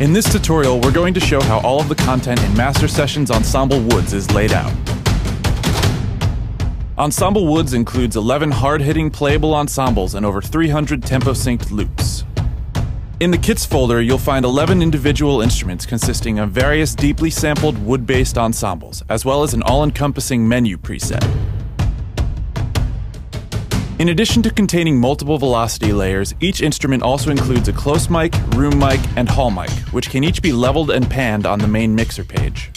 In this tutorial, we're going to show how all of the content in Master Sessions Ensemble Woods is laid out. Ensemble Woods includes 11 hard-hitting playable ensembles and over 300 tempo-synced loops. In the Kits folder, you'll find 11 individual instruments consisting of various deeply sampled wood-based ensembles, as well as an all-encompassing menu preset. In addition to containing multiple velocity layers, each instrument also includes a close mic, room mic, and hall mic, which can each be leveled and panned on the main mixer page.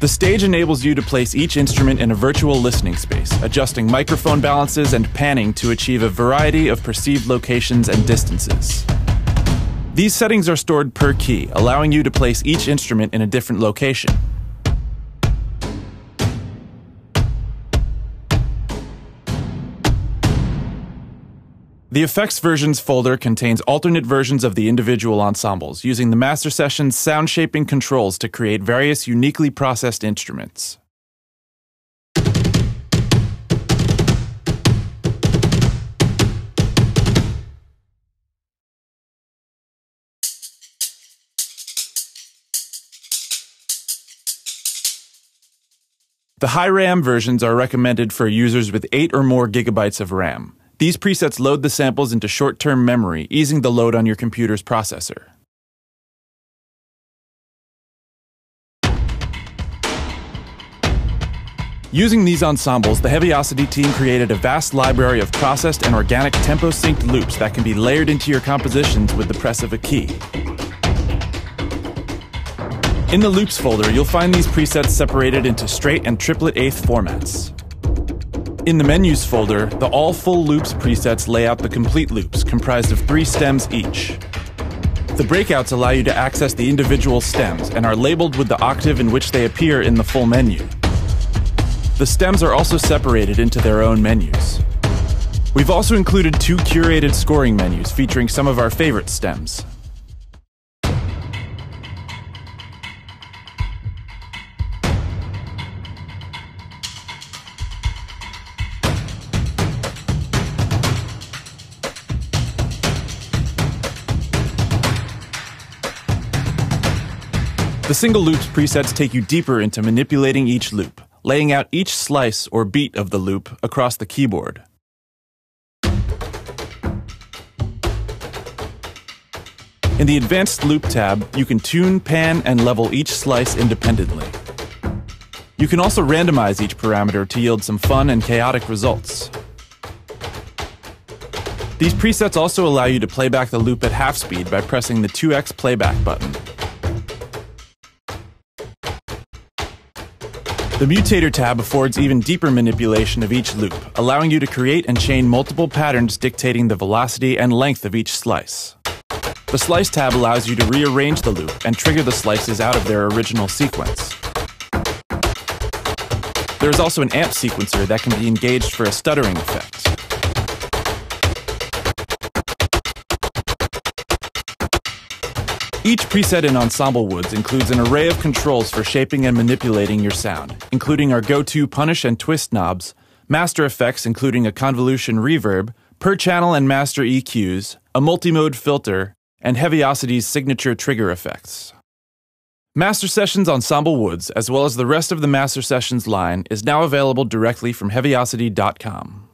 The stage enables you to place each instrument in a virtual listening space, adjusting microphone balances and panning to achieve a variety of perceived locations and distances. These settings are stored per key, allowing you to place each instrument in a different location. The Effects Versions folder contains alternate versions of the individual ensembles, using the Master Sessions sound shaping controls to create various uniquely processed instruments. The high RAM versions are recommended for users with 8 or more gigabytes of RAM. These presets load the samples into short-term memory, easing the load on your computer's processor. Using these ensembles, the Heavyocity team created a vast library of processed and organic tempo-synced loops that can be layered into your compositions with the press of a key. In the Loops folder, you'll find these presets separated into straight and triplet eighth formats. In the Menus folder, the All Full Loops presets lay out the complete loops, comprised of three stems each. The breakouts allow you to access the individual stems and are labeled with the octave in which they appear in the full menu. The stems are also separated into their own menus. We've also included two curated scoring menus featuring some of our favorite stems. The single loops presets take you deeper into manipulating each loop, laying out each slice or beat of the loop across the keyboard. In the Advanced Loop tab, you can tune, pan, and level each slice independently. You can also randomize each parameter to yield some fun and chaotic results. These presets also allow you to play back the loop at half speed by pressing the 2x playback button. The Mutator tab affords even deeper manipulation of each loop, allowing you to create and chain multiple patterns dictating the velocity and length of each slice. The Slice tab allows you to rearrange the loop and trigger the slices out of their original sequence. There is also an amp sequencer that can be engaged for a stuttering effect. Each preset in Ensemble Woods includes an array of controls for shaping and manipulating your sound, including our go-to punish and twist knobs, master effects including a convolution reverb, per channel and master EQs, a multi-mode filter, and Heavyocity's signature trigger effects. Master Sessions Ensemble Woods, as well as the rest of the Master Sessions line, is now available directly from Heavyocity.com.